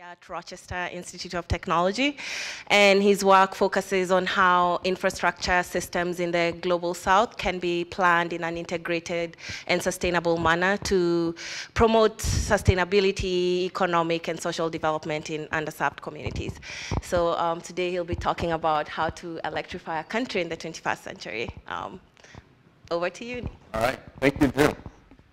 at Rochester Institute of Technology, and his work focuses on how infrastructure systems in the global south can be planned in an integrated and sustainable manner to promote sustainability, economic and social development in underserved communities. So um, today he'll be talking about how to electrify a country in the 21st century. Um, over to you. All right, thank you, Jim.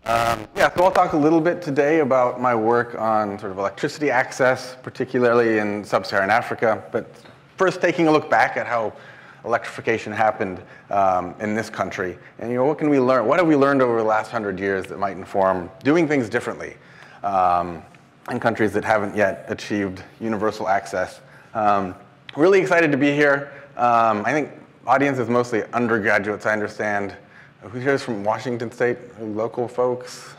Um, yeah, so I'll talk a little bit today about my work on sort of electricity access, particularly in sub-Saharan Africa, but first taking a look back at how electrification happened um, in this country. And you know, what can we learn? What have we learned over the last hundred years that might inform doing things differently um, in countries that haven't yet achieved universal access? Um, really excited to be here. Um, I think audience is mostly undergraduates, I understand. Who here is from Washington State? Local folks?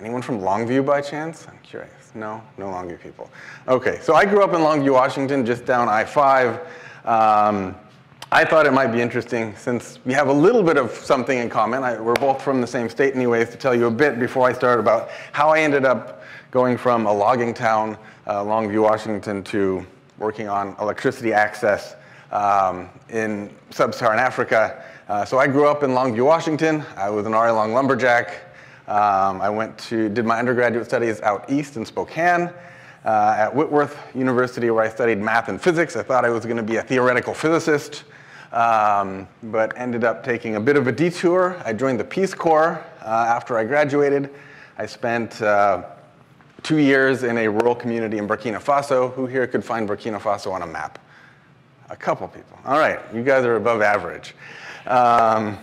Anyone from Longview by chance? I'm curious. No? No Longview people. Okay, so I grew up in Longview, Washington, just down I-5. Um, I thought it might be interesting, since we have a little bit of something in common. I, we're both from the same state anyways, to tell you a bit before I start about how I ended up going from a logging town, uh, Longview, Washington, to working on electricity access um, in sub-Saharan Africa. Uh, so I grew up in Longview, Washington. I was an RA Long lumberjack. Um, I went to, did my undergraduate studies out east in Spokane uh, at Whitworth University where I studied math and physics. I thought I was gonna be a theoretical physicist, um, but ended up taking a bit of a detour. I joined the Peace Corps uh, after I graduated. I spent uh, two years in a rural community in Burkina Faso. Who here could find Burkina Faso on a map? A couple people. All right, you guys are above average. Um,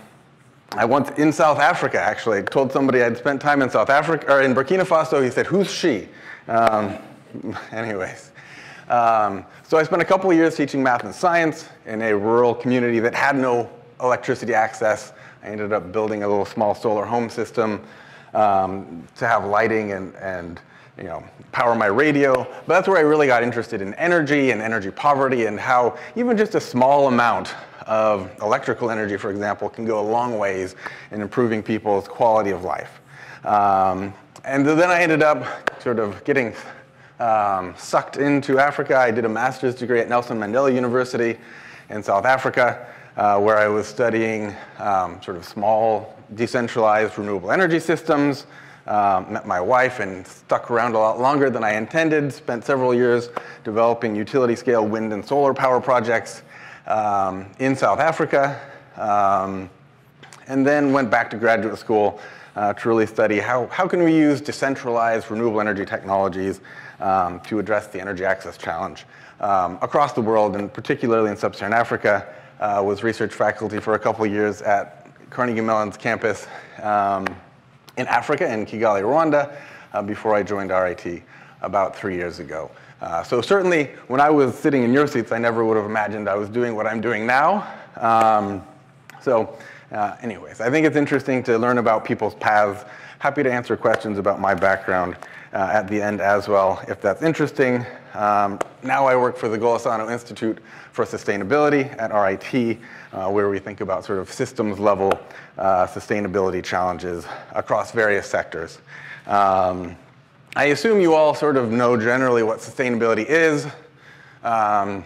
I once, in South Africa actually, told somebody I'd spent time in South Africa, or in Burkina Faso, he said, who's she? Um, anyways. Um, so I spent a couple of years teaching math and science in a rural community that had no electricity access. I ended up building a little small solar home system um, to have lighting and, and you know, power my radio. But that's where I really got interested in energy and energy poverty and how even just a small amount of electrical energy, for example, can go a long ways in improving people's quality of life. Um, and then I ended up sort of getting um, sucked into Africa. I did a master's degree at Nelson Mandela University in South Africa, uh, where I was studying um, sort of small, decentralized renewable energy systems. Um, met my wife and stuck around a lot longer than I intended. Spent several years developing utility scale wind and solar power projects um, in South Africa, um, and then went back to graduate school uh, to really study how, how can we use decentralized renewable energy technologies um, to address the energy access challenge um, across the world, and particularly in sub-Saharan Africa. Uh, was research faculty for a couple years at Carnegie Mellon's campus um, in Africa, in Kigali, Rwanda, uh, before I joined RIT about three years ago. Uh, so certainly, when I was sitting in your seats, I never would have imagined I was doing what I'm doing now. Um, so uh, anyways, I think it's interesting to learn about people's paths. Happy to answer questions about my background uh, at the end as well, if that's interesting. Um, now I work for the Golisano Institute for Sustainability at RIT, uh, where we think about sort of systems level uh, sustainability challenges across various sectors. Um, I assume you all sort of know generally what sustainability is, um,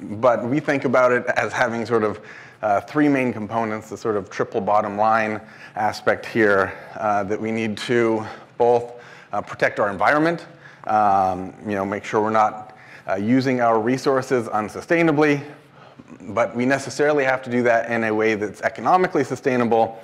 but we think about it as having sort of uh, three main components, the sort of triple bottom line aspect here, uh, that we need to both uh, protect our environment, um, you know, make sure we're not uh, using our resources unsustainably, but we necessarily have to do that in a way that's economically sustainable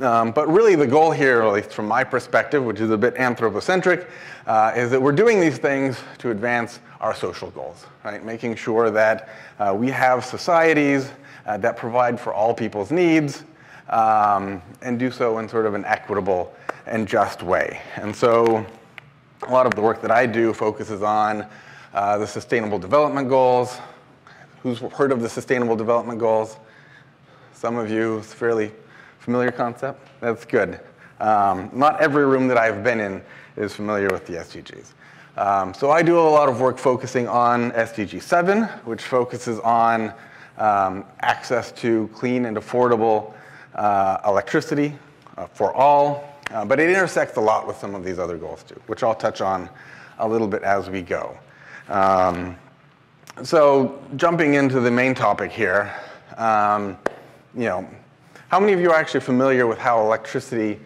um, but really the goal here, at least from my perspective, which is a bit anthropocentric, uh, is that we're doing these things to advance our social goals, right? Making sure that uh, we have societies uh, that provide for all people's needs um, and do so in sort of an equitable and just way. And so a lot of the work that I do focuses on uh, the Sustainable Development Goals. Who's heard of the Sustainable Development Goals? Some of you, it's fairly Familiar concept? That's good. Um, not every room that I've been in is familiar with the SDGs. Um, so I do a lot of work focusing on SDG 7, which focuses on um, access to clean and affordable uh, electricity uh, for all, uh, but it intersects a lot with some of these other goals too, which I'll touch on a little bit as we go. Um, so jumping into the main topic here, um, you know, how many of you are actually familiar with how electricity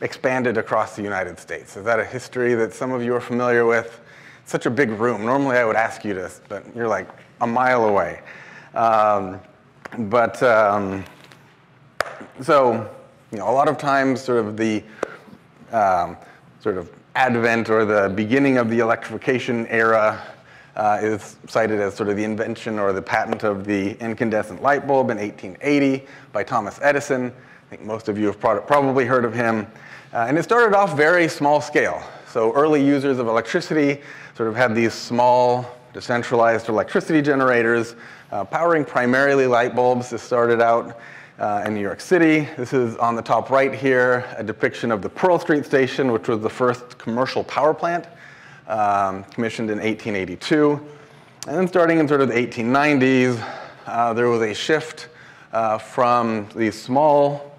expanded across the United States? Is that a history that some of you are familiar with? It's such a big room. Normally I would ask you this, but you're like a mile away. Um, but um, so, you know, a lot of times sort of the um, sort of advent or the beginning of the electrification era uh, is cited as sort of the invention or the patent of the incandescent light bulb in 1880 by Thomas Edison. I think most of you have probably heard of him. Uh, and it started off very small scale. So early users of electricity sort of had these small decentralized electricity generators uh, powering primarily light bulbs. This started out uh, in New York City. This is on the top right here, a depiction of the Pearl Street Station, which was the first commercial power plant um, commissioned in 1882. And then starting in sort of the 1890s, uh, there was a shift uh, from these small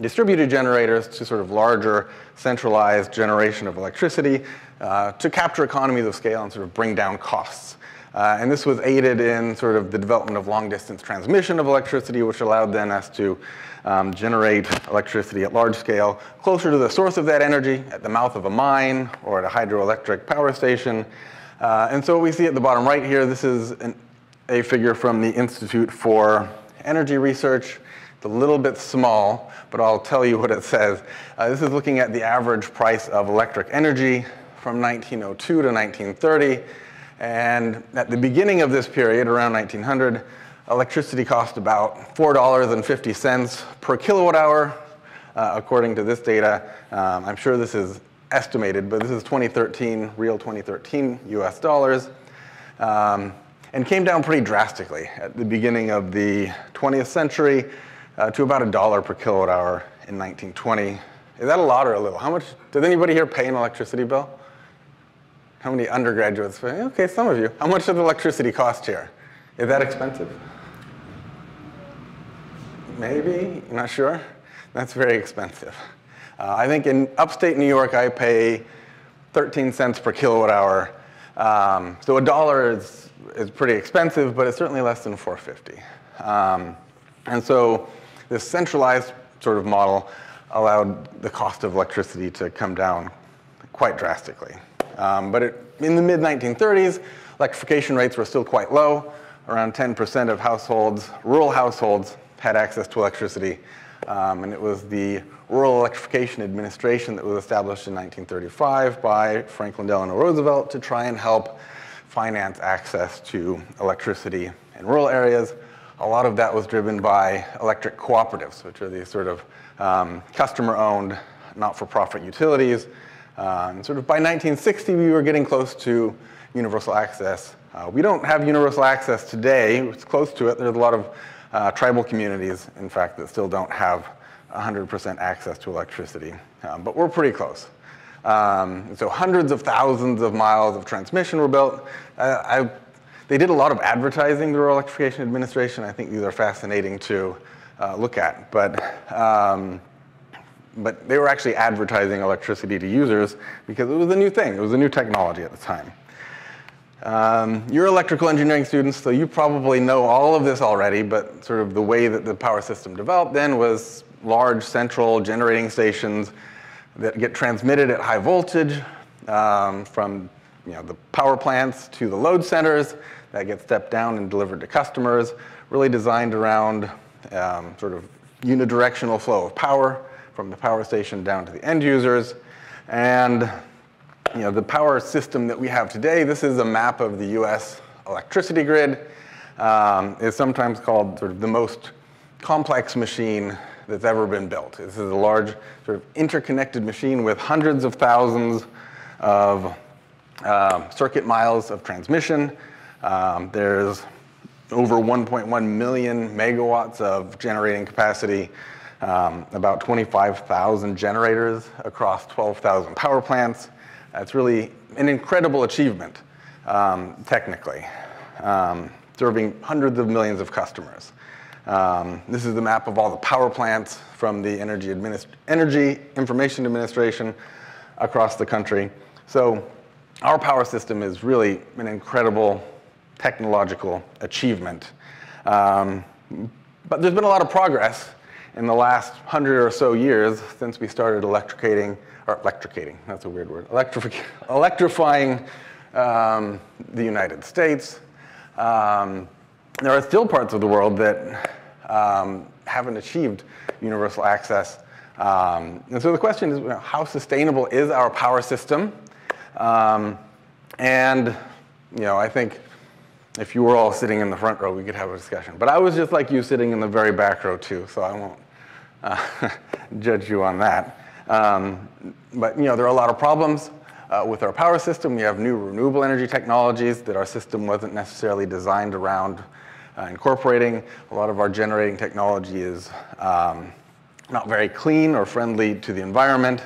distributed generators to sort of larger centralized generation of electricity uh, to capture economies of scale and sort of bring down costs. Uh, and this was aided in sort of the development of long distance transmission of electricity, which allowed then us to um, generate electricity at large scale, closer to the source of that energy, at the mouth of a mine or at a hydroelectric power station. Uh, and so we see at the bottom right here, this is an, a figure from the Institute for Energy Research. It's a little bit small, but I'll tell you what it says. Uh, this is looking at the average price of electric energy from 1902 to 1930. And at the beginning of this period, around 1900, electricity cost about $4.50 per kilowatt hour, uh, according to this data. Um, I'm sure this is estimated, but this is 2013, real 2013 US dollars, um, and came down pretty drastically at the beginning of the 20th century uh, to about a dollar per kilowatt hour in 1920. Is that a lot or a little? How much, does anybody here pay an electricity bill? How many undergraduates pay? Okay, some of you. How much does electricity cost here? Is that expensive? Maybe, not sure. That's very expensive. Uh, I think in upstate New York, I pay 13 cents per kilowatt hour. Um, so a dollar is, is pretty expensive, but it's certainly less than 450. Um, and so this centralized sort of model allowed the cost of electricity to come down quite drastically. Um, but it, in the mid 1930s, electrification rates were still quite low. Around 10% of households, rural households, had access to electricity. Um, and it was the Rural Electrification Administration that was established in 1935 by Franklin Delano Roosevelt to try and help finance access to electricity in rural areas. A lot of that was driven by electric cooperatives, which are these sort of um, customer-owned, not-for-profit utilities. Um, sort of by 1960, we were getting close to universal access. Uh, we don't have universal access today. It's close to it. There's a lot of uh, tribal communities, in fact, that still don't have 100% access to electricity. Um, but we're pretty close. Um, so hundreds of thousands of miles of transmission were built. Uh, I, they did a lot of advertising, the Rural Electrification Administration. I think these are fascinating to uh, look at. But, um, but they were actually advertising electricity to users because it was a new thing. It was a new technology at the time. Um, you're electrical engineering students, so you probably know all of this already, but sort of the way that the power system developed then was large central generating stations that get transmitted at high voltage um, from you know, the power plants to the load centers that get stepped down and delivered to customers, really designed around um, sort of unidirectional flow of power from the power station down to the end users. And you know, the power system that we have today, this is a map of the US electricity grid. Um, is sometimes called sort of the most complex machine that's ever been built. This is a large sort of interconnected machine with hundreds of thousands of uh, circuit miles of transmission. Um, there's over 1.1 million megawatts of generating capacity, um, about 25,000 generators across 12,000 power plants. It's really an incredible achievement, um, technically, um, serving hundreds of millions of customers. Um, this is the map of all the power plants from the Energy, Administ Energy Information Administration across the country. So our power system is really an incredible technological achievement. Um, but there's been a lot of progress in the last hundred or so years since we started electricating, or electricating, that's a weird word, electrifying um, the United States. Um, there are still parts of the world that um, haven't achieved universal access. Um, and so the question is, you know, how sustainable is our power system? Um, and you know, I think if you were all sitting in the front row, we could have a discussion. But I was just like you sitting in the very back row too, so I won't uh, judge you on that. Um, but you know, there are a lot of problems uh, with our power system. We have new renewable energy technologies that our system wasn't necessarily designed around uh, incorporating. A lot of our generating technology is um, not very clean or friendly to the environment.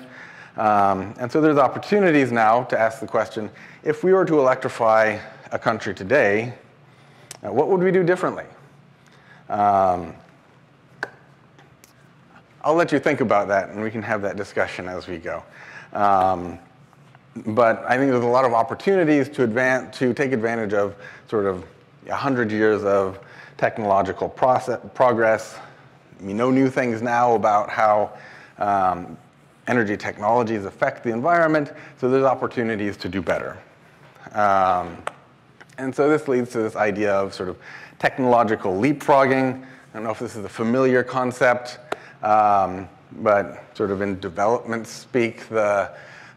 Um, and so there's opportunities now to ask the question, if we were to electrify a country today, uh, what would we do differently? Um, I'll let you think about that and we can have that discussion as we go. Um, but I think there's a lot of opportunities to, advance, to take advantage of sort of 100 years of technological process, progress. We know new things now about how um, energy technologies affect the environment, so there's opportunities to do better. Um, and so this leads to this idea of sort of technological leapfrogging. I don't know if this is a familiar concept, um, but sort of in development speak, the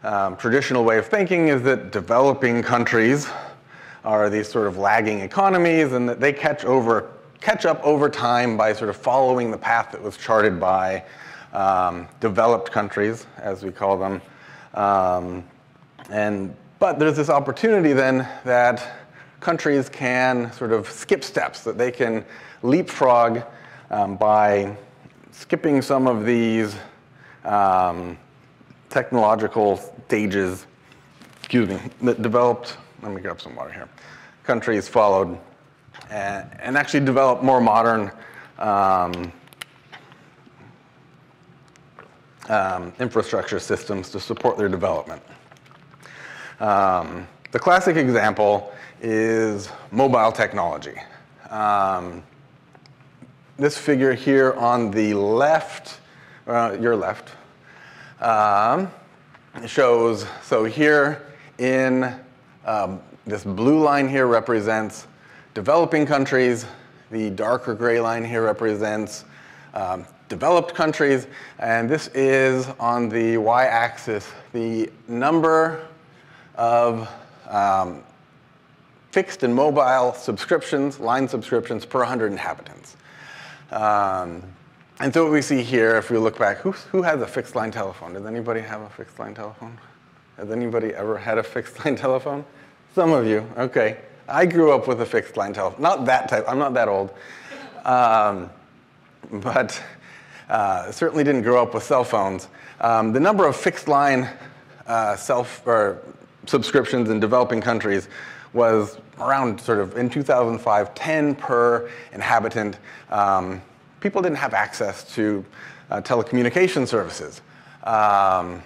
um, traditional way of thinking is that developing countries are these sort of lagging economies and that they catch over catch up over time by sort of following the path that was charted by um, developed countries, as we call them. Um, and, but there's this opportunity then that countries can sort of skip steps, that they can leapfrog um, by skipping some of these um, technological stages, excuse me, that developed, let me grab some water here, countries followed and, and actually developed more modern um, um, infrastructure systems to support their development. Um, the classic example is mobile technology. Um, this figure here on the left, uh, your left, um, shows, so here in um, this blue line here represents developing countries. The darker gray line here represents um, developed countries. And this is on the y-axis, the number of um, fixed and mobile subscriptions, line subscriptions per 100 inhabitants. Um, and so what we see here, if we look back, who, who has a fixed line telephone? Does anybody have a fixed line telephone? Has anybody ever had a fixed line telephone? Some of you, okay. I grew up with a fixed line telephone. Not that type, I'm not that old. Um, but uh, certainly didn't grow up with cell phones. Um, the number of fixed line uh, self or subscriptions in developing countries was around sort of in 2005, 10 per inhabitant. Um, people didn't have access to uh, telecommunication services. Um,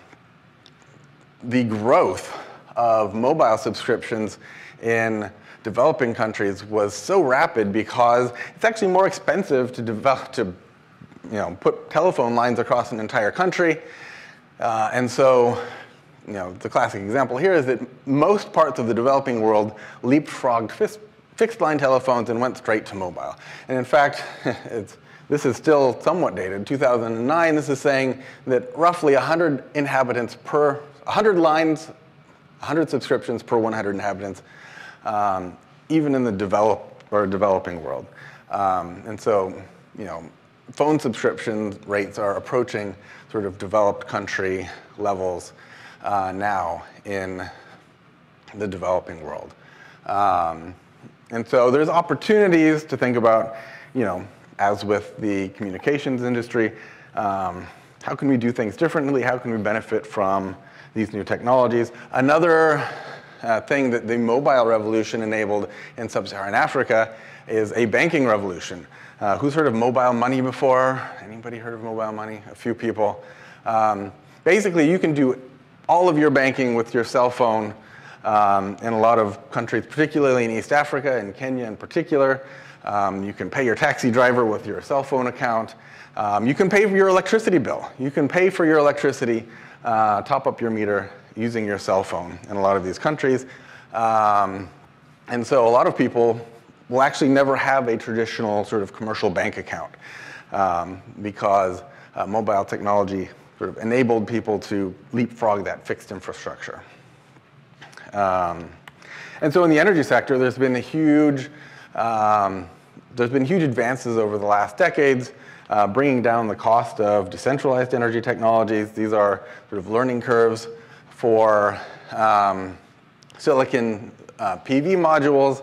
the growth of mobile subscriptions in developing countries was so rapid because it's actually more expensive to develop to you know put telephone lines across an entire country uh, and so you know, the classic example here is that most parts of the developing world leapfrogged fixed line telephones and went straight to mobile. And in fact, this is still somewhat dated. 2009, this is saying that roughly 100 inhabitants per, 100 lines, 100 subscriptions per 100 inhabitants, um, even in the develop, or developing world. Um, and so, you know, phone subscription rates are approaching sort of developed country levels uh, now in the developing world. Um, and so there's opportunities to think about, you know, as with the communications industry, um, how can we do things differently? How can we benefit from these new technologies? Another uh, thing that the mobile revolution enabled in sub-Saharan Africa is a banking revolution. Uh, who's heard of mobile money before? Anybody heard of mobile money? A few people. Um, basically, you can do all of your banking with your cell phone um, in a lot of countries, particularly in East Africa and Kenya in particular. Um, you can pay your taxi driver with your cell phone account. Um, you can pay for your electricity bill. You can pay for your electricity, uh, top up your meter using your cell phone in a lot of these countries. Um, and so a lot of people will actually never have a traditional sort of commercial bank account um, because uh, mobile technology sort of enabled people to leapfrog that fixed infrastructure. Um, and so in the energy sector, there's been a huge, um, there's been huge advances over the last decades, uh, bringing down the cost of decentralized energy technologies. These are sort of learning curves for um, silicon uh, PV modules.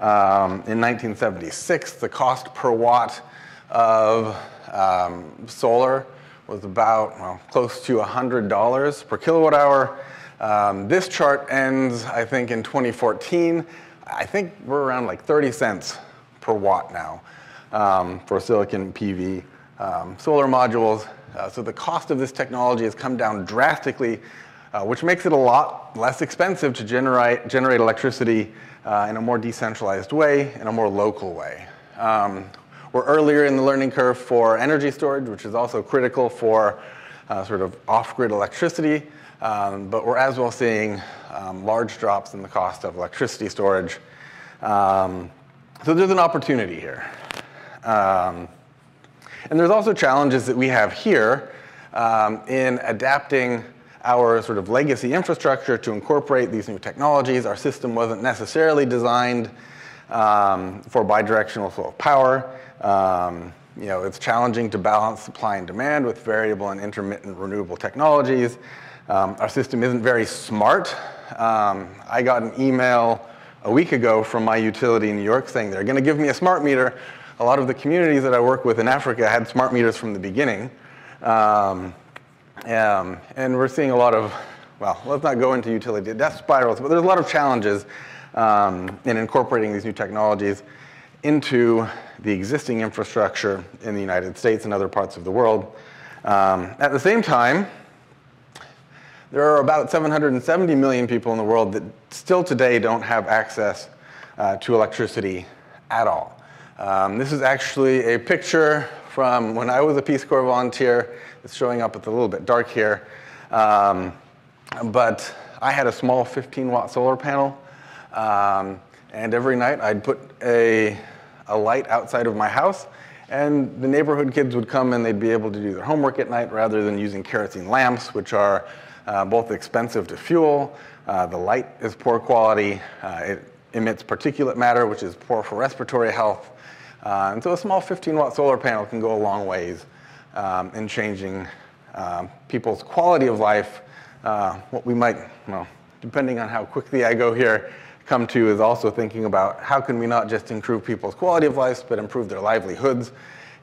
Um, in 1976, the cost per watt of um, solar was about well, close to $100 per kilowatt hour. Um, this chart ends, I think, in 2014. I think we're around like 30 cents per watt now um, for silicon PV um, solar modules. Uh, so the cost of this technology has come down drastically, uh, which makes it a lot less expensive to generate, generate electricity uh, in a more decentralized way, in a more local way. Um, we're earlier in the learning curve for energy storage, which is also critical for uh, sort of off-grid electricity. Um, but we're as well seeing um, large drops in the cost of electricity storage. Um, so there's an opportunity here. Um, and there's also challenges that we have here um, in adapting our sort of legacy infrastructure to incorporate these new technologies. Our system wasn't necessarily designed um, for bidirectional flow of power. Um, you know, it's challenging to balance supply and demand with variable and intermittent renewable technologies. Um, our system isn't very smart. Um, I got an email a week ago from my utility in New York saying they're going to give me a smart meter. A lot of the communities that I work with in Africa had smart meters from the beginning. Um, um and we're seeing a lot of, well, let's not go into utility death spirals, but there's a lot of challenges um, in incorporating these new technologies into the existing infrastructure in the United States and other parts of the world. Um, at the same time, there are about 770 million people in the world that still today don't have access uh, to electricity at all. Um, this is actually a picture from when I was a Peace Corps volunteer. It's showing up, it's a little bit dark here. Um, but I had a small 15 watt solar panel. Um, and every night I'd put a, a light outside of my house and the neighborhood kids would come and they'd be able to do their homework at night rather than using kerosene lamps, which are uh, both expensive to fuel, uh, the light is poor quality, uh, it emits particulate matter, which is poor for respiratory health. Uh, and so a small 15 watt solar panel can go a long ways um, in changing um, people's quality of life. Uh, what we might, well, depending on how quickly I go here, come to is also thinking about how can we not just improve people's quality of life, but improve their livelihoods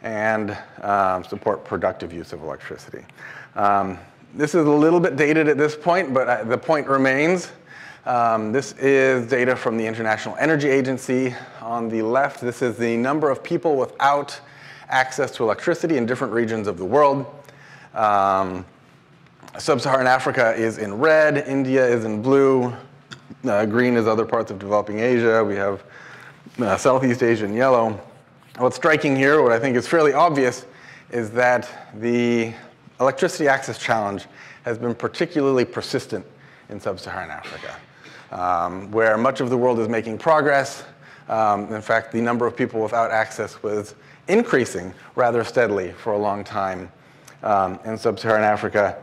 and um, support productive use of electricity. Um, this is a little bit dated at this point, but uh, the point remains. Um, this is data from the International Energy Agency. On the left, this is the number of people without access to electricity in different regions of the world. Um, Sub-Saharan Africa is in red, India is in blue, uh, green is other parts of developing Asia, we have uh, Southeast Asia in yellow. What's striking here, what I think is fairly obvious, is that the electricity access challenge has been particularly persistent in sub-Saharan Africa, um, where much of the world is making progress. Um, in fact, the number of people without access was increasing rather steadily for a long time um, in sub-Saharan Africa.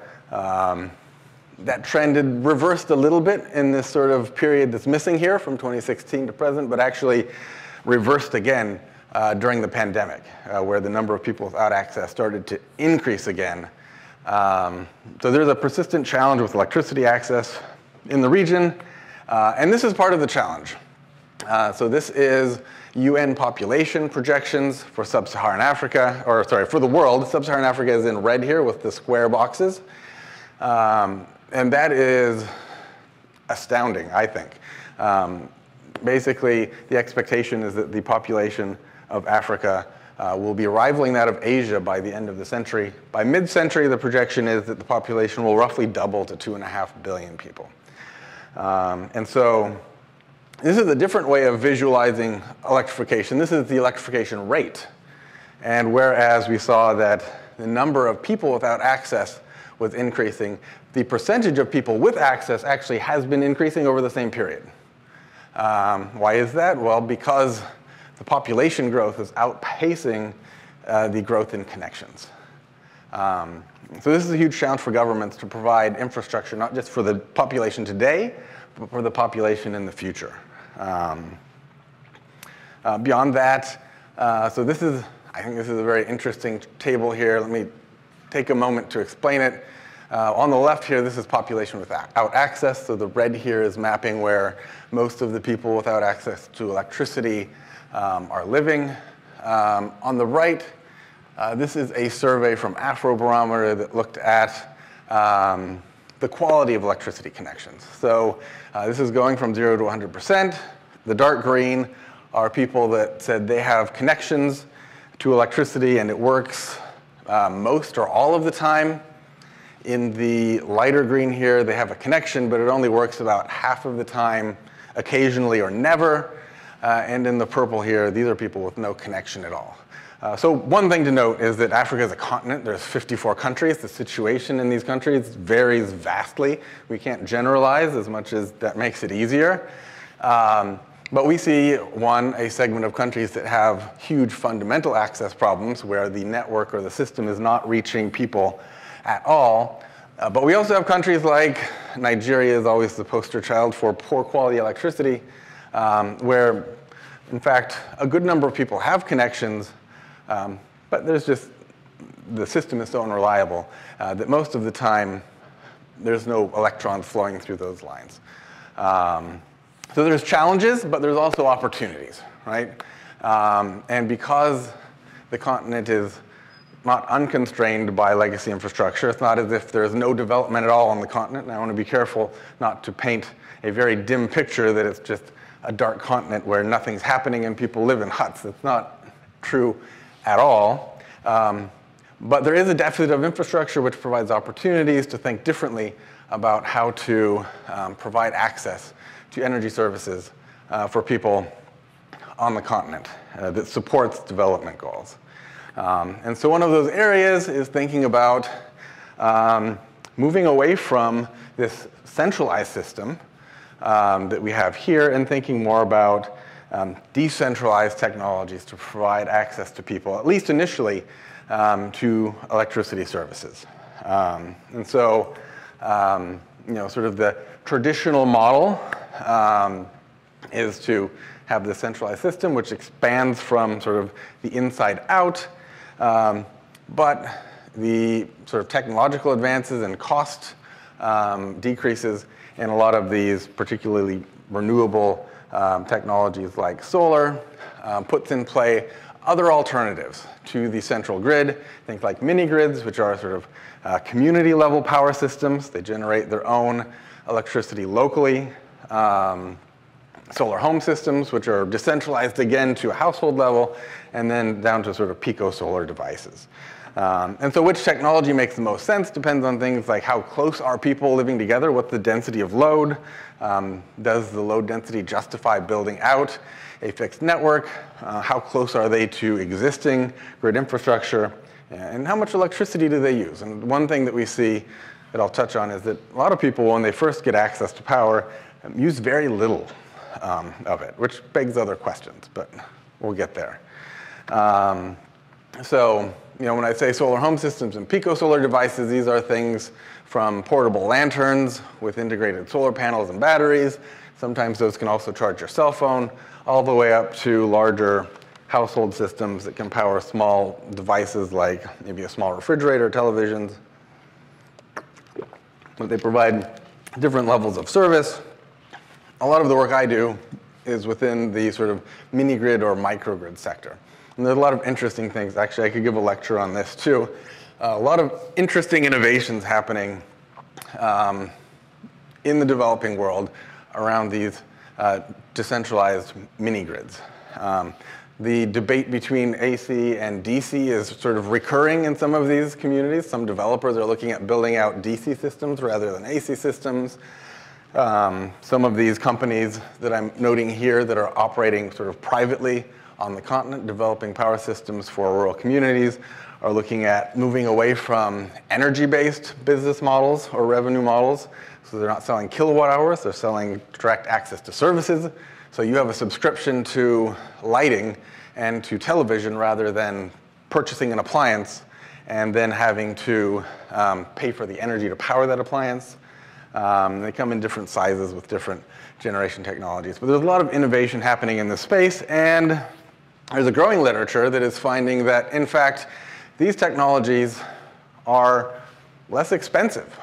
That trend had reversed a little bit in this sort of period that's missing here from 2016 to present, but actually reversed again uh, during the pandemic, uh, where the number of people without access started to increase again um, so there's a persistent challenge with electricity access in the region, uh, and this is part of the challenge. Uh, so this is UN population projections for sub-Saharan Africa, or sorry, for the world. Sub-Saharan Africa is in red here with the square boxes. Um, and that is astounding, I think. Um, basically, the expectation is that the population of Africa uh, will be rivaling that of Asia by the end of the century. By mid-century, the projection is that the population will roughly double to two and a half billion people. Um, and so this is a different way of visualizing electrification. This is the electrification rate. And whereas we saw that the number of people without access was increasing, the percentage of people with access actually has been increasing over the same period. Um, why is that? Well, because the population growth is outpacing uh, the growth in connections. Um, so this is a huge challenge for governments to provide infrastructure, not just for the population today, but for the population in the future. Um, uh, beyond that, uh, so this is, I think this is a very interesting table here. Let me take a moment to explain it. Uh, on the left here, this is population without access. So the red here is mapping where most of the people without access to electricity um, are living. Um, on the right, uh, this is a survey from Afrobarometer that looked at um, the quality of electricity connections. So uh, this is going from 0 to 100%. The dark green are people that said they have connections to electricity and it works uh, most or all of the time. In the lighter green here, they have a connection, but it only works about half of the time, occasionally or never. Uh, and in the purple here, these are people with no connection at all. Uh, so one thing to note is that Africa is a continent. There's 54 countries. The situation in these countries varies vastly. We can't generalize as much as that makes it easier. Um, but we see, one, a segment of countries that have huge fundamental access problems where the network or the system is not reaching people at all. Uh, but we also have countries like Nigeria is always the poster child for poor quality electricity, um, where, in fact, a good number of people have connections, um, but there's just, the system is so unreliable uh, that most of the time there's no electrons flowing through those lines. Um, so there's challenges, but there's also opportunities, right? Um, and because the continent is not unconstrained by legacy infrastructure. It's not as if there's no development at all on the continent. And I want to be careful not to paint a very dim picture that it's just a dark continent where nothing's happening and people live in huts. That's not true at all. Um, but there is a deficit of infrastructure which provides opportunities to think differently about how to um, provide access to energy services uh, for people on the continent uh, that supports development goals. Um, and so one of those areas is thinking about um, moving away from this centralized system um, that we have here and thinking more about um, decentralized technologies to provide access to people, at least initially, um, to electricity services. Um, and so, you know, sort of the traditional model is to have the centralized system, which expands from sort of the inside out. Um, but the sort of technological advances and cost um, decreases in a lot of these particularly renewable um, technologies like solar um, puts in play other alternatives to the central grid. Think like mini grids, which are sort of uh, community level power systems. They generate their own electricity locally. Um, solar home systems, which are decentralized again to a household level, and then down to sort of pico solar devices. Um, and so which technology makes the most sense depends on things like how close are people living together, what's the density of load, um, does the load density justify building out a fixed network, uh, how close are they to existing grid infrastructure, and how much electricity do they use. And one thing that we see that I'll touch on is that a lot of people, when they first get access to power, um, use very little um, of it, which begs other questions, but we'll get there. Um, so, you know, when I say solar home systems and pico solar devices, these are things from portable lanterns with integrated solar panels and batteries. Sometimes those can also charge your cell phone, all the way up to larger household systems that can power small devices like maybe a small refrigerator, televisions. But they provide different levels of service a lot of the work I do is within the sort of mini grid or microgrid sector. And there's a lot of interesting things. Actually, I could give a lecture on this too. Uh, a lot of interesting innovations happening um, in the developing world around these uh, decentralized mini grids. Um, the debate between AC and DC is sort of recurring in some of these communities. Some developers are looking at building out DC systems rather than AC systems. Um, some of these companies that I'm noting here that are operating sort of privately on the continent, developing power systems for rural communities, are looking at moving away from energy-based business models or revenue models. So they're not selling kilowatt hours, they're selling direct access to services. So you have a subscription to lighting and to television rather than purchasing an appliance and then having to um, pay for the energy to power that appliance. Um, they come in different sizes with different generation technologies. But there's a lot of innovation happening in this space, and there's a growing literature that is finding that, in fact, these technologies are less expensive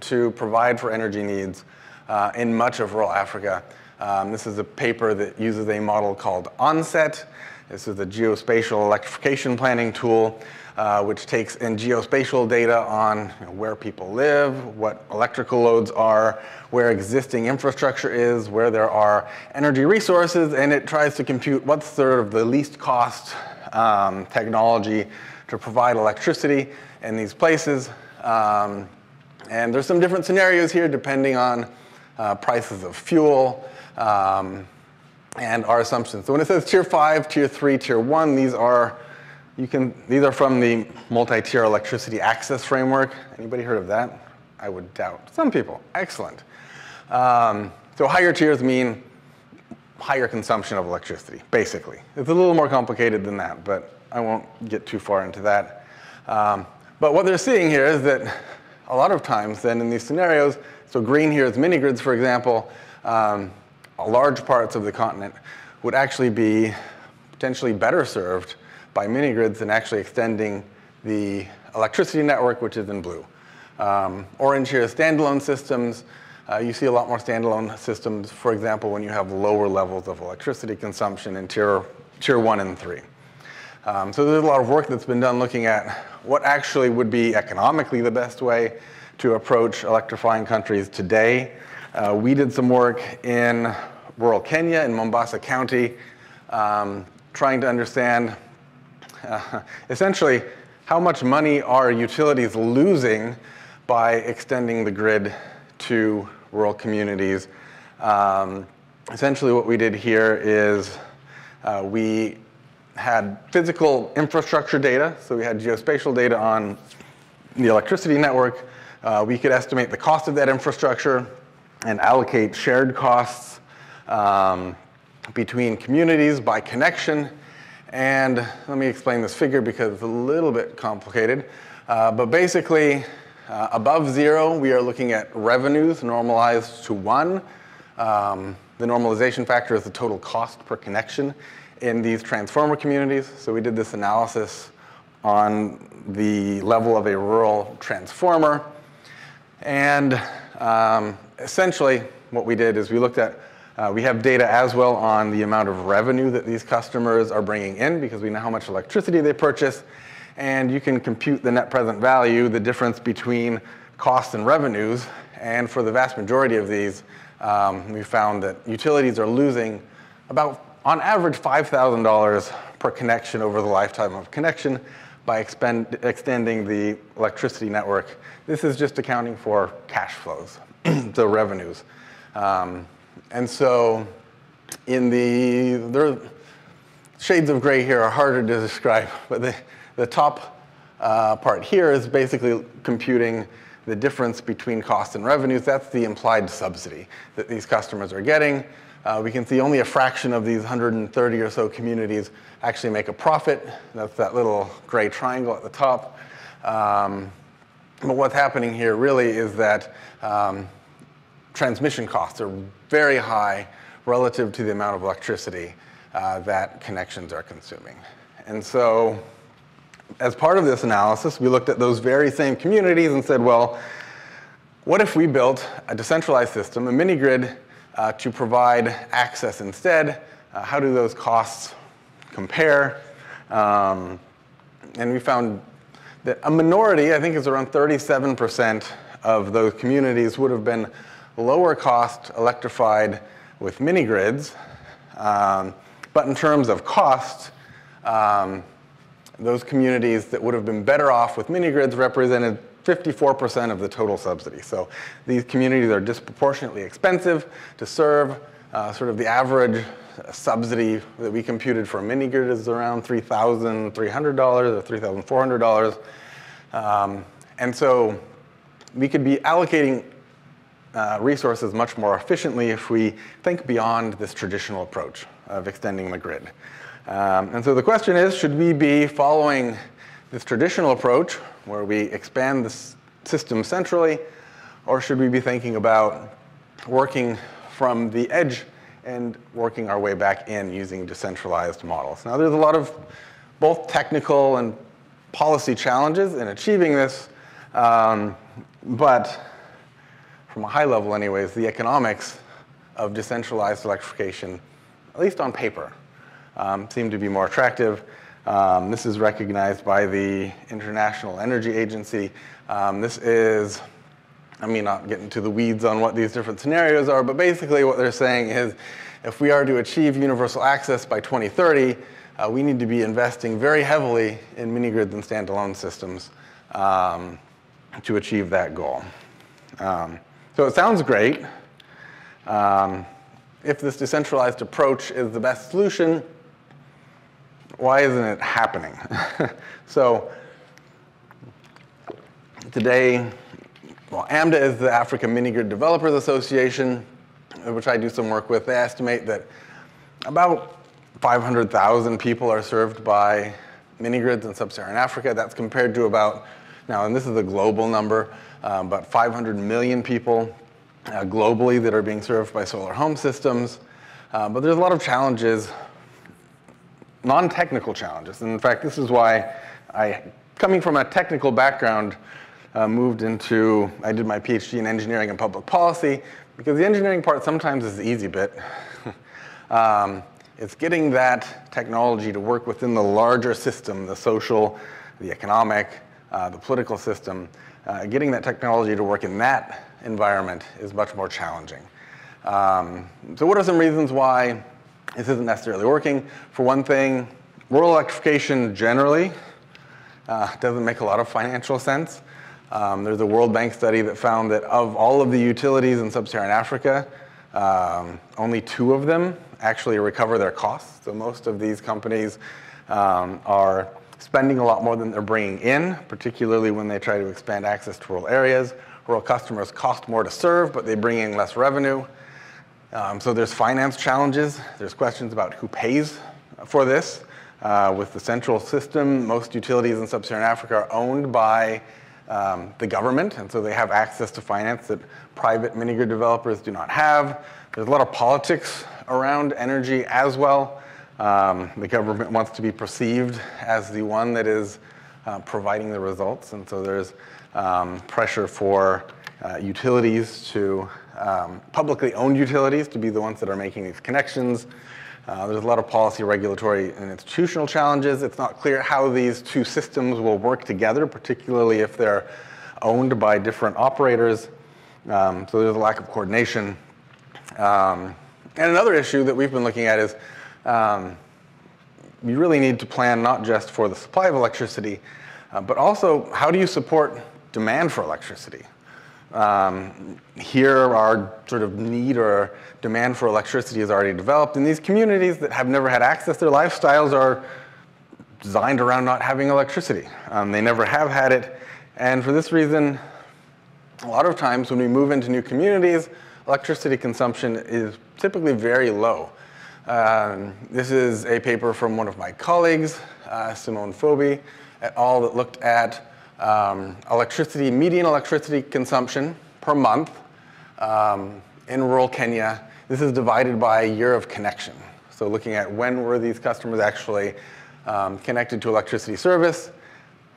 to provide for energy needs uh, in much of rural Africa. Um, this is a paper that uses a model called OnSSET. This is a geospatial electrification planning tool, uh, which takes in geospatial data on you know, where people live, what electrical loads are, where existing infrastructure is, where there are energy resources, and it tries to compute what's sort of the least cost um, technology to provide electricity in these places. Um, and there's some different scenarios here depending on uh, prices of fuel um, and our assumptions. So when it says tier five, tier three, tier one, these are you can these are from the multi-tier electricity access framework. Anybody heard of that? I would doubt. Some people. Excellent. Um, so higher tiers mean higher consumption of electricity, basically. It's a little more complicated than that, but I won't get too far into that. Um, but what they're seeing here is that a lot of times then in these scenarios, so green here is mini grids, for example, um, large parts of the continent would actually be potentially better served by mini grids than actually extending the electricity network, which is in blue. Um, orange here is standalone systems. Uh, you see a lot more standalone systems, for example, when you have lower levels of electricity consumption in tier, tier one and three. Um, so there's a lot of work that's been done looking at what actually would be economically the best way to approach electrifying countries today. Uh, we did some work in rural Kenya in Mombasa County, um, trying to understand uh, essentially how much money are utilities losing by extending the grid to rural communities. Um, essentially what we did here is uh, we had physical infrastructure data, so we had geospatial data on the electricity network. Uh, we could estimate the cost of that infrastructure and allocate shared costs um, between communities by connection. And let me explain this figure because it's a little bit complicated. Uh, but basically, uh, above zero, we are looking at revenues normalized to one. Um, the normalization factor is the total cost per connection in these transformer communities. So we did this analysis on the level of a rural transformer. And um, essentially, what we did is we looked at, uh, we have data as well on the amount of revenue that these customers are bringing in because we know how much electricity they purchase. And you can compute the net present value, the difference between costs and revenues. And for the vast majority of these, um, we found that utilities are losing about on average $5,000 per connection over the lifetime of connection by expend, extending the electricity network. This is just accounting for cash flows, the revenues. Um, and so in the, shades of gray here are harder to describe, but the, the top uh, part here is basically computing the difference between costs and revenues. That's the implied subsidy that these customers are getting. Uh, we can see only a fraction of these 130 or so communities actually make a profit. That's that little gray triangle at the top. Um, but what's happening here really is that um, transmission costs are very high relative to the amount of electricity uh, that connections are consuming. And so as part of this analysis, we looked at those very same communities and said, well, what if we built a decentralized system, a mini grid uh, to provide access instead. Uh, how do those costs compare? Um, and we found that a minority, I think it's around 37% of those communities would have been lower cost electrified with mini grids. Um, but in terms of cost, um, those communities that would have been better off with mini grids represented 54% of the total subsidy. So these communities are disproportionately expensive to serve. Uh, sort of the average subsidy that we computed for a mini grid is around $3,300 or $3,400. Um, and so we could be allocating uh, resources much more efficiently if we think beyond this traditional approach of extending the grid. Um, and so the question is, should we be following this traditional approach where we expand the system centrally, or should we be thinking about working from the edge and working our way back in using decentralized models? Now, there's a lot of both technical and policy challenges in achieving this, um, but from a high level anyways, the economics of decentralized electrification, at least on paper, um, seem to be more attractive. Um, this is recognized by the International Energy Agency. Um, this is, I mean, not getting into the weeds on what these different scenarios are, but basically what they're saying is if we are to achieve universal access by 2030, uh, we need to be investing very heavily in mini grids and standalone systems um, to achieve that goal. Um, so it sounds great. Um, if this decentralized approach is the best solution, why isn't it happening? so today, well, AMDA is the Africa Mini Grid Developers Association, which I do some work with. They estimate that about 500,000 people are served by mini grids in sub-Saharan Africa. That's compared to about, now, and this is a global number, um, but 500 million people uh, globally that are being served by solar home systems. Uh, but there's a lot of challenges non-technical challenges. And in fact, this is why I, coming from a technical background, uh, moved into, I did my PhD in engineering and public policy, because the engineering part sometimes is the easy bit. um, it's getting that technology to work within the larger system, the social, the economic, uh, the political system. Uh, getting that technology to work in that environment is much more challenging. Um, so what are some reasons why this isn't necessarily working. For one thing, rural electrification generally uh, doesn't make a lot of financial sense. Um, there's a World Bank study that found that of all of the utilities in sub-Saharan Africa, um, only two of them actually recover their costs. So most of these companies um, are spending a lot more than they're bringing in, particularly when they try to expand access to rural areas. Rural customers cost more to serve, but they bring in less revenue. Um, so there's finance challenges. There's questions about who pays for this. Uh, with the central system, most utilities in sub-Saharan Africa are owned by um, the government, and so they have access to finance that private mini-grid developers do not have. There's a lot of politics around energy as well. Um, the government wants to be perceived as the one that is uh, providing the results, and so there's um, pressure for uh, utilities to um, publicly owned utilities to be the ones that are making these connections. Uh, there's a lot of policy, regulatory, and institutional challenges. It's not clear how these two systems will work together, particularly if they're owned by different operators. Um, so there's a lack of coordination. Um, and another issue that we've been looking at is um, you really need to plan not just for the supply of electricity, uh, but also how do you support demand for electricity? Um, here, our sort of need or demand for electricity is already developed. And these communities that have never had access, their lifestyles are designed around not having electricity. Um, they never have had it. And for this reason, a lot of times when we move into new communities, electricity consumption is typically very low. Um, this is a paper from one of my colleagues, uh, Simone Fobi, et al., that looked at um, electricity, median electricity consumption per month um, in rural Kenya. This is divided by year of connection. So looking at when were these customers actually um, connected to electricity service.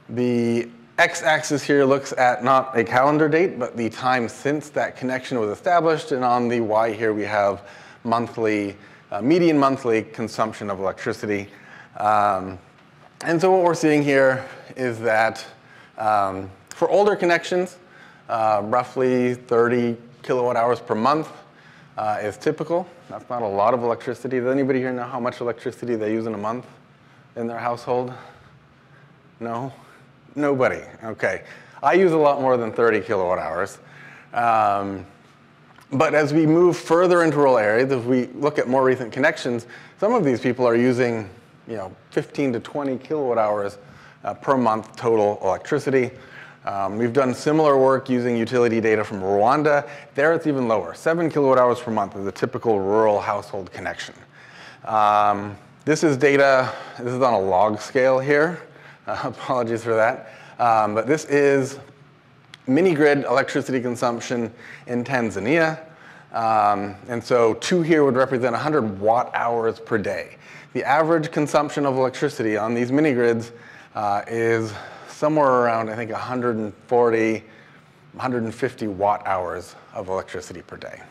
The x-axis here looks at not a calendar date, but the time since that connection was established. And on the y here we have monthly, uh, median monthly consumption of electricity. Um, and so what we're seeing here is that um, for older connections, uh, roughly 30 kilowatt hours per month uh, is typical. That's not a lot of electricity. Does anybody here know how much electricity they use in a month in their household? No? Nobody. Okay. I use a lot more than 30 kilowatt hours. Um, but as we move further into rural areas, if we look at more recent connections, some of these people are using you know, 15 to 20 kilowatt hours uh, per month total electricity. Um, we've done similar work using utility data from Rwanda. There it's even lower. Seven kilowatt hours per month is a typical rural household connection. Um, this is data, this is on a log scale here. Uh, apologies for that. Um, but this is mini grid electricity consumption in Tanzania. Um, and so two here would represent 100 watt hours per day. The average consumption of electricity on these mini grids uh, is somewhere around, I think, 140, 150 watt hours of electricity per day.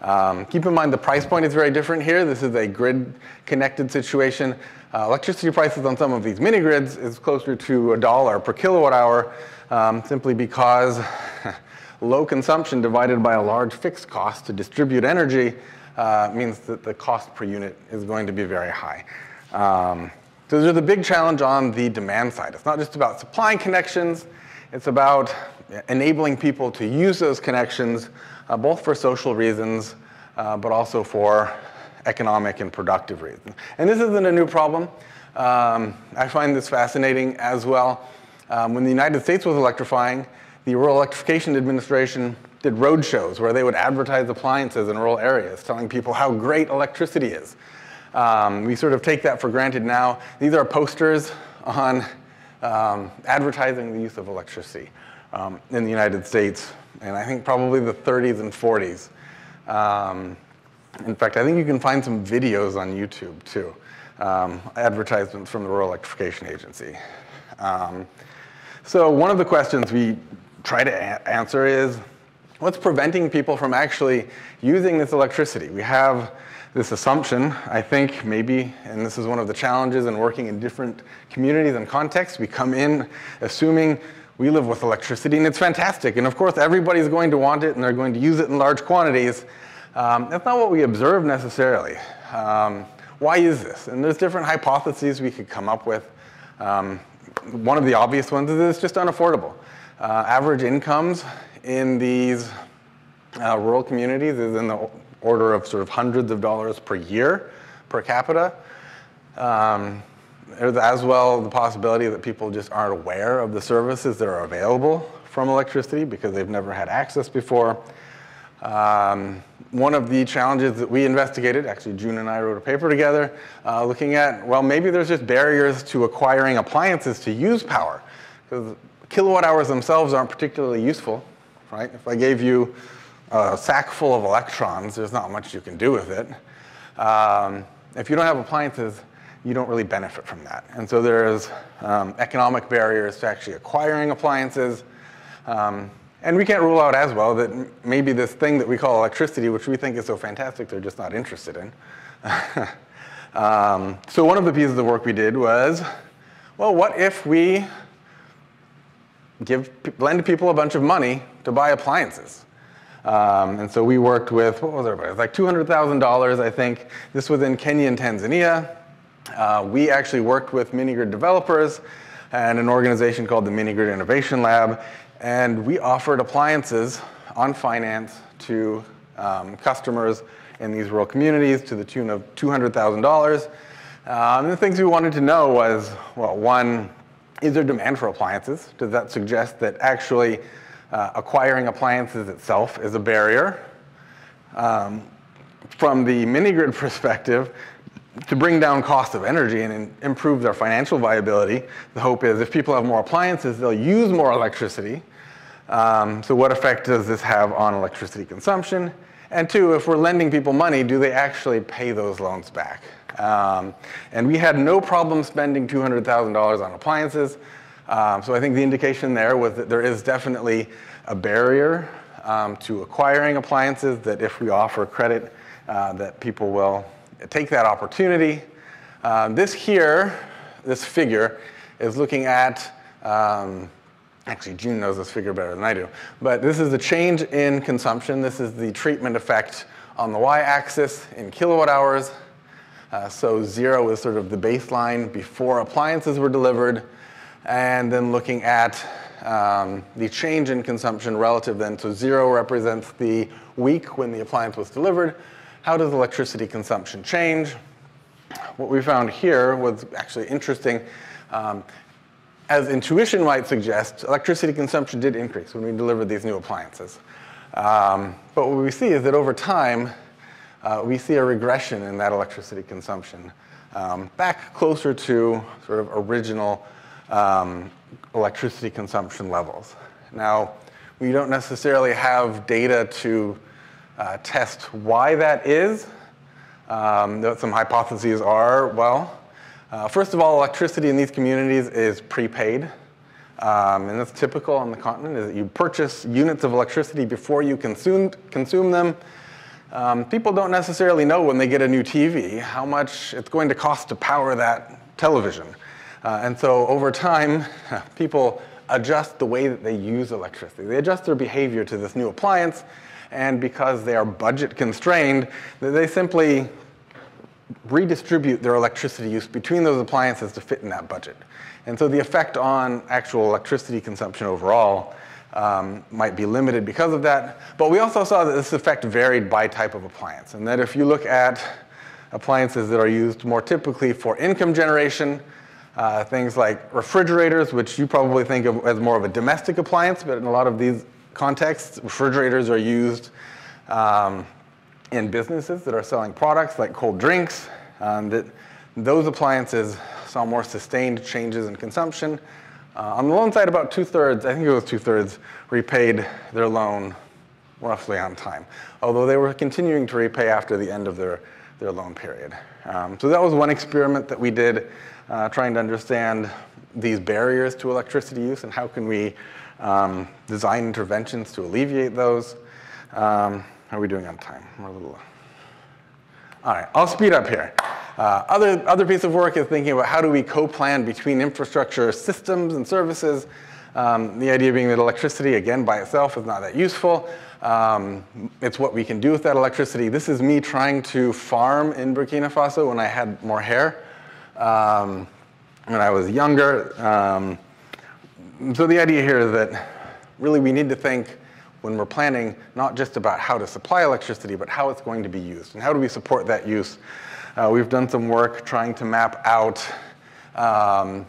Um, keep in mind the price point is very different here. This is a grid connected situation. Uh, electricity prices on some of these mini grids is closer to a dollar per kilowatt hour um, simply because low consumption divided by a large fixed cost to distribute energy uh, means that the cost per unit is going to be very high. Um, so there's a big challenge on the demand side. It's not just about supplying connections, it's about enabling people to use those connections, uh, both for social reasons, uh, but also for economic and productive reasons. And this isn't a new problem. Um, I find this fascinating as well. Um, when the United States was electrifying, the Rural Electrification Administration did road shows where they would advertise appliances in rural areas, telling people how great electricity is. Um, we sort of take that for granted now. These are posters on um, advertising the use of electricity um, in the United States, and I think probably the 30s and 40s. Um, in fact, I think you can find some videos on YouTube too, um, advertisements from the Rural Electrification Agency. Um, so one of the questions we try to answer is, what's preventing people from actually using this electricity? We have this assumption, I think maybe, and this is one of the challenges in working in different communities and contexts, we come in assuming we live with electricity and it's fantastic. And of course, everybody's going to want it and they're going to use it in large quantities. Um, that's not what we observe necessarily. Um, why is this? And there's different hypotheses we could come up with. Um, one of the obvious ones is it's just unaffordable. Uh, average incomes in these uh, rural communities is in the order of sort of hundreds of dollars per year per capita. Um, there's as well the possibility that people just aren't aware of the services that are available from electricity because they've never had access before. Um, one of the challenges that we investigated, actually June and I wrote a paper together, uh, looking at, well, maybe there's just barriers to acquiring appliances to use power. Because kilowatt hours themselves aren't particularly useful, right? If I gave you a sack full of electrons, there's not much you can do with it. Um, if you don't have appliances, you don't really benefit from that. And so there's um, economic barriers to actually acquiring appliances. Um, and we can't rule out as well that maybe this thing that we call electricity, which we think is so fantastic, they're just not interested in. um, so one of the pieces of work we did was, well, what if we give lend people a bunch of money to buy appliances? Um, and so we worked with, what was it? It was like $200,000, I think. This was in Kenya and Tanzania. Uh, we actually worked with mini-grid developers and an organization called the Mini-Grid Innovation Lab, and we offered appliances on finance to um, customers in these rural communities to the tune of $200,000. Um, the things we wanted to know was, well, one, is there demand for appliances? Does that suggest that actually uh, acquiring appliances itself is a barrier? Um, from the mini-grid perspective, to bring down cost of energy and improve their financial viability, the hope is if people have more appliances, they'll use more electricity. Um, so what effect does this have on electricity consumption? And two, if we're lending people money, do they actually pay those loans back? Um, and we had no problem spending $200,000 on appliances. Um, so I think the indication there was that there is definitely a barrier um, to acquiring appliances that if we offer credit, uh, that people will take that opportunity. Um, this here, this figure, is looking at, um, actually June knows this figure better than I do, but this is the change in consumption. This is the treatment effect on the y-axis in kilowatt hours. Uh, so zero is sort of the baseline before appliances were delivered. And then looking at um, the change in consumption relative then. So zero represents the week when the appliance was delivered. How does electricity consumption change? What we found here was actually interesting. Um, as intuition might suggest, electricity consumption did increase when we delivered these new appliances. Um, but what we see is that over time, uh, we see a regression in that electricity consumption um, back closer to sort of original um, electricity consumption levels. Now, we don't necessarily have data to uh, test why that is. Um, some hypotheses are, well, uh, first of all, electricity in these communities is prepaid. Um, and that's typical on the continent, is that you purchase units of electricity before you consume, consume them. Um, people don't necessarily know when they get a new TV how much it's going to cost to power that television. Uh, and so over time, people adjust the way that they use electricity. They adjust their behavior to this new appliance, and because they are budget constrained, they simply redistribute their electricity use between those appliances to fit in that budget. And so the effect on actual electricity consumption overall um, might be limited because of that. But we also saw that this effect varied by type of appliance, and that if you look at appliances that are used more typically for income generation, uh, things like refrigerators, which you probably think of as more of a domestic appliance, but in a lot of these contexts, refrigerators are used um, in businesses that are selling products like cold drinks. Um, that those appliances saw more sustained changes in consumption. Uh, on the loan side, about two thirds, I think it was two thirds, repaid their loan roughly on time, although they were continuing to repay after the end of their, their loan period. Um, so that was one experiment that we did uh, trying to understand these barriers to electricity use and how can we um, design interventions to alleviate those. Um, how are we doing on time? We're a little. All right, I'll speed up here. Uh, other, other piece of work is thinking about how do we co-plan between infrastructure systems and services. Um, the idea being that electricity, again, by itself is not that useful. Um, it's what we can do with that electricity. This is me trying to farm in Burkina Faso when I had more hair, um, when I was younger. Um, so the idea here is that really we need to think when we're planning not just about how to supply electricity, but how it's going to be used and how do we support that use. Uh, we've done some work trying to map out um,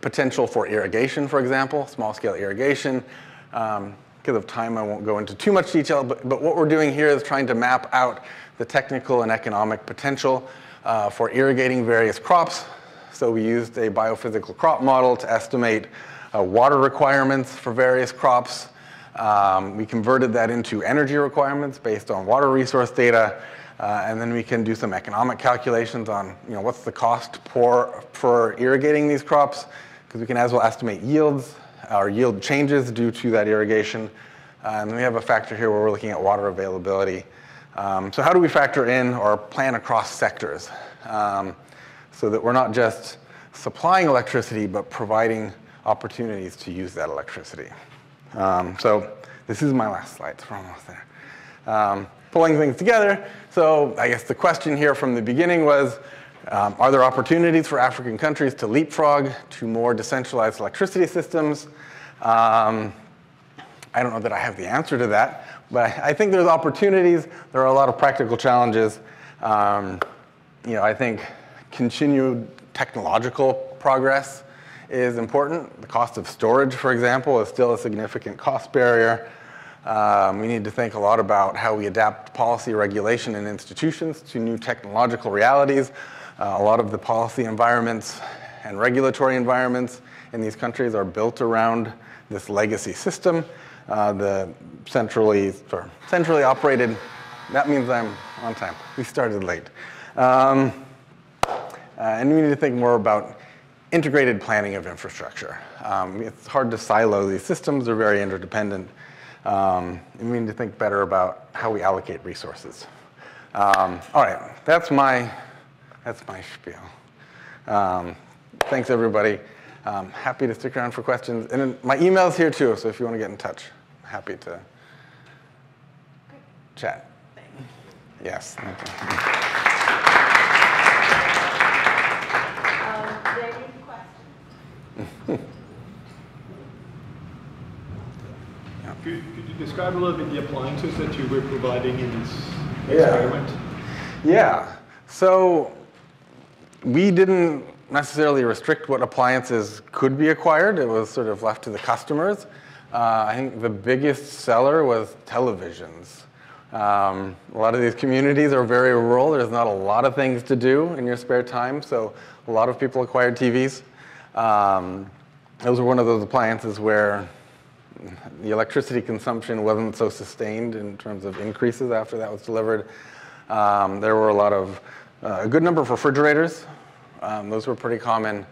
potential for irrigation, for example, small-scale irrigation. Um, because of time, I won't go into too much detail, but, but what we're doing here is trying to map out the technical and economic potential uh, for irrigating various crops. So we used a biophysical crop model to estimate uh, water requirements for various crops, um, we converted that into energy requirements based on water resource data. Uh, and then we can do some economic calculations on you know, what's the cost for, for irrigating these crops, because we can as well estimate yields or yield changes due to that irrigation. Uh, and we have a factor here where we're looking at water availability. Um, so how do we factor in or plan across sectors um, so that we're not just supplying electricity, but providing opportunities to use that electricity? Um, so this is my last slide, we're almost there. Um, pulling things together, so I guess the question here from the beginning was, um, are there opportunities for African countries to leapfrog to more decentralized electricity systems? Um, I don't know that I have the answer to that, but I think there's opportunities. There are a lot of practical challenges. Um, you know, I think continued technological progress is important. The cost of storage, for example, is still a significant cost barrier. Um, we need to think a lot about how we adapt policy, regulation, and institutions to new technological realities. Uh, a lot of the policy environments and regulatory environments in these countries are built around this legacy system. Uh, the centrally, centrally operated, that means I'm on time. We started late. Um, uh, and we need to think more about integrated planning of infrastructure. Um, it's hard to silo these systems, they're very interdependent. Um, and we need to think better about how we allocate resources. Um, all right, that's my, that's my spiel. Um, thanks, everybody. Um, happy to stick around for questions. And then my email's here too, so if you want to get in touch, happy to chat. Yes. Could, you describe a little bit the appliances that you were providing in this yeah. experiment? Yeah. So we didn't necessarily restrict what appliances could be acquired. It was sort of left to the customers. Uh, I think the biggest seller was televisions. Um, a lot of these communities are very rural. There's not a lot of things to do in your spare time, so a lot of people acquired TVs. Um, those were one of those appliances where the electricity consumption wasn't so sustained in terms of increases after that was delivered. Um, there were a lot of, uh, a good number of refrigerators. Um, those were pretty common.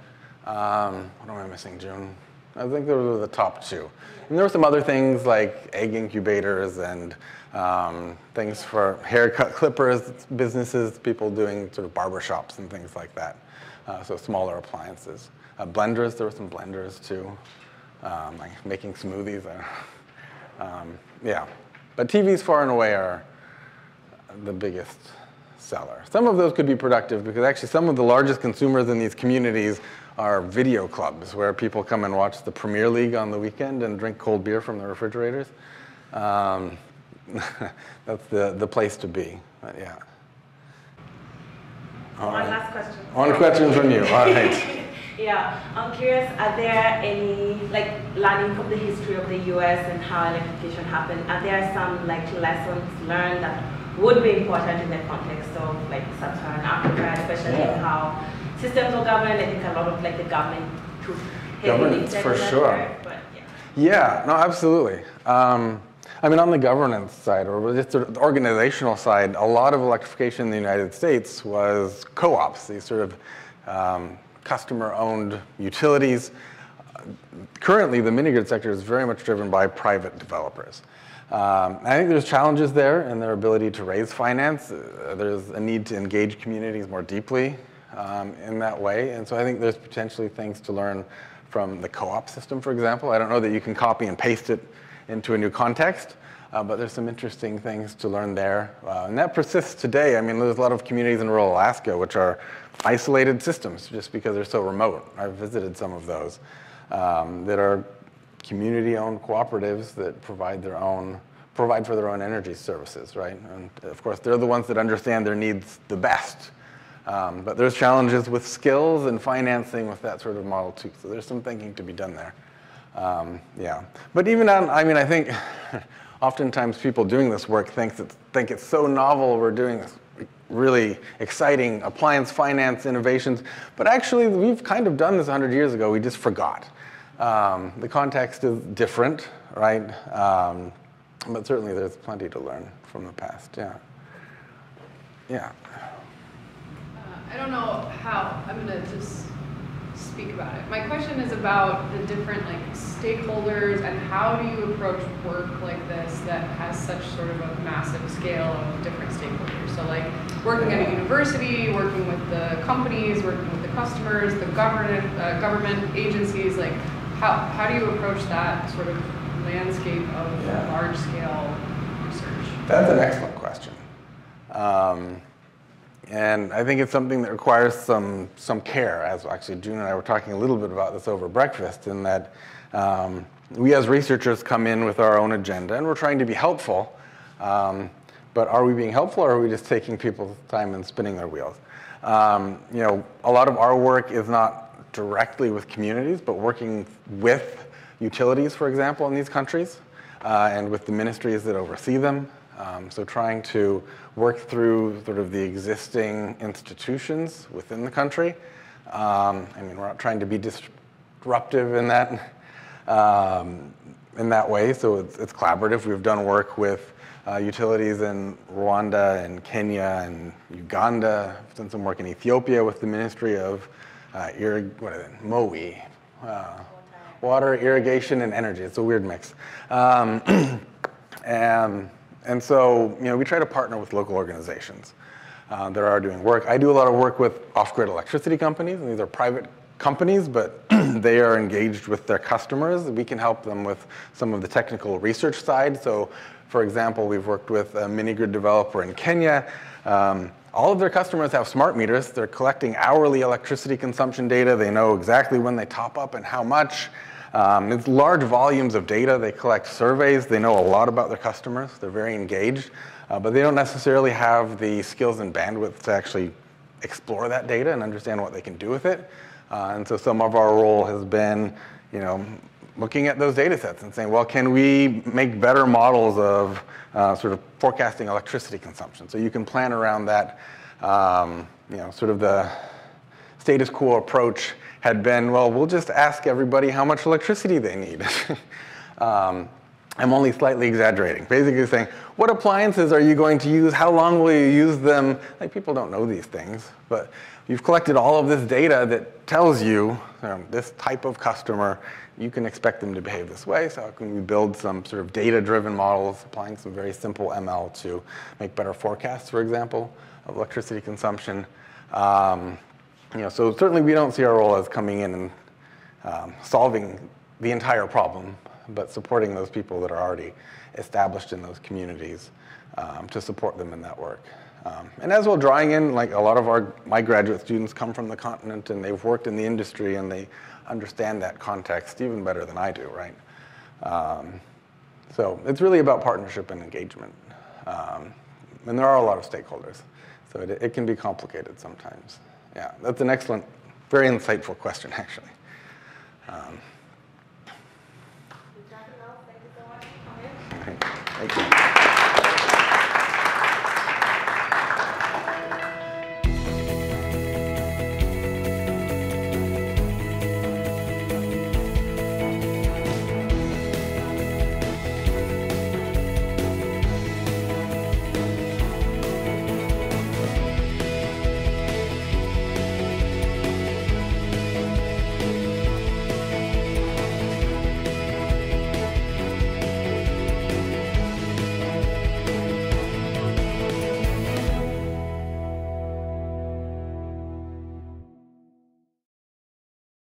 Um, what am I missing, June? I think those were the top two. And there were some other things like egg incubators and um, things for haircut clippers, businesses, people doing sort of barber shops and things like that. Uh, so smaller appliances. Uh, blenders, there were some blenders too, um, like making smoothies. uh, um, yeah, but TVs far and away are the biggest seller. Some of those could be productive because actually some of the largest consumers in these communities are video clubs where people come and watch the Premier League on the weekend and drink cold beer from the refrigerators. Um, that's the, the place to be, but yeah. All One right. last question. One question from you, all right. Yeah, I'm curious, are there any, like, learning from the history of the US and how electrification happened, are there some, like, lessons learned that would be important in the context of, like, sub-Saharan Africa, especially Yeah. in how systems are governed? I think a lot of, like, the government too heavily Governance, for lifted in that sure. But, yeah. Yeah, no, absolutely. Um, I mean, on the governance side, or just the organizational side, a lot of electrification in the United States was co-ops, these sort of um, customer-owned utilities. Currently, the mini-grid sector is very much driven by private developers. Um, I think there's challenges there in their ability to raise finance. Uh, there's a need to engage communities more deeply um, in that way, and so I think there's potentially things to learn from the co-op system, for example. I don't know that you can copy and paste it into a new context, uh, but there's some interesting things to learn there. Uh, and that persists today. I mean, there's a lot of communities in rural Alaska which are isolated systems just because they're so remote. I've visited some of those um, that are community-owned cooperatives that provide their own provide for their own energy services, right? And of course, they're the ones that understand their needs the best. Um, but there's challenges with skills and financing with that sort of model too. So there's some thinking to be done there. Um, yeah, but even on, I mean, I think oftentimes people doing this work think it's, think it's so novel. We're doing this really exciting appliance finance innovations, but actually we've kind of done this 100 years ago. We just forgot. Um, the context is different, right? Um, but certainly there's plenty to learn from the past. Yeah. Yeah. Uh, I don't know how, I'm gonna just speak about it. My question is about the different like stakeholders and how do you approach work like this that has such sort of a massive scale of different stakeholders? So like working at a university, working with the companies, working with the customers, the government, uh, government agencies, like how, how do you approach that sort of landscape of Yeah. large scale research? That's an excellent question. Um, and I think it's something that requires some, some care, as actually June and I were talking a little bit about this over breakfast, in that um, we as researchers come in with our own agenda and we're trying to be helpful. Um, but are we being helpful or are we just taking people's time and spinning their wheels? Um, you know, a lot of our work is not directly with communities, but working with utilities, for example, in these countries, uh, and with the ministries that oversee them. Um, so trying to work through sort of the existing institutions within the country. Um, I mean, we're not trying to be disruptive in that, um, in that way, so it's, it's collaborative. We've done work with uh, utilities in Rwanda and Kenya and Uganda. I've done some work in Ethiopia with the Ministry of uh, irrig- what is it, MOE, uh, water, irrigation, and energy. It's a weird mix. Um, and, and so, you know, we try to partner with local organizations uh, that are doing work. I do a lot of work with off-grid electricity companies, and these are private companies, but they are engaged with their customers. We can help them with some of the technical research side. So, for example, we've worked with a mini-grid developer in Kenya. Um, all of their customers have smart meters. They're collecting hourly electricity consumption data. They know exactly when they top up and how much. Um, it's large volumes of data. They collect surveys. They know a lot about their customers. They're very engaged, uh, but they don't necessarily have the skills and bandwidth to actually explore that data and understand what they can do with it. Uh, and so some of our role has been, you know, looking at those data sets and saying, well, can we make better models of uh, sort of forecasting electricity consumption? So you can plan around that, um, you know, sort of the status quo approach had been, well, we'll just ask everybody how much electricity they need. um, I'm only slightly exaggerating. Basically saying, what appliances are you going to use? How long will you use them? Like people don't know these things, but you've collected all of this data that tells you um, this type of customer, you can expect them to behave this way. So how can we build some sort of data-driven models, applying some very simple ML to make better forecasts, for example, of electricity consumption. Um, you know, so certainly we don't see our role as coming in and um, solving the entire problem, but supporting those people that are already established in those communities um, to support them in that work. Um, and as well, drawing in, like a lot of our, my graduate students come from the continent and they've worked in the industry and they understand that context even better than I do, right? Um, so it's really about partnership and engagement. Um, and there are a lot of stakeholders, so it, it can be complicated sometimes. Yeah, that's an excellent, very insightful question, actually. Um, Thank you.